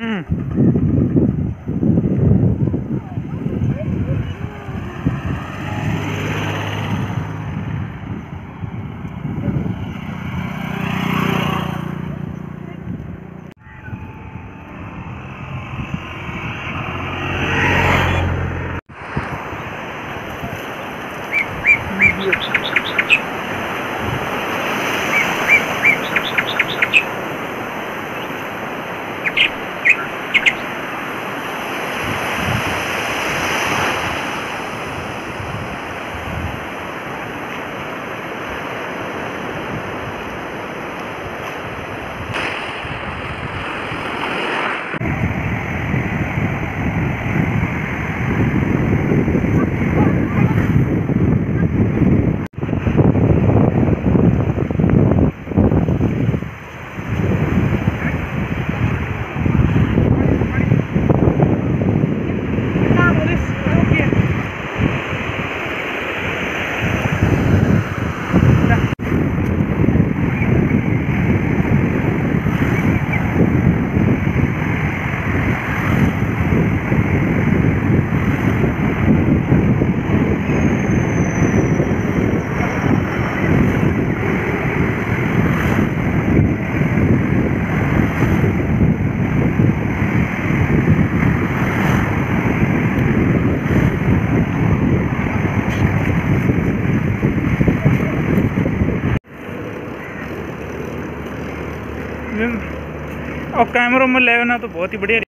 Mm. और कैमरों में ले ना तो बहुत ही बढ़िया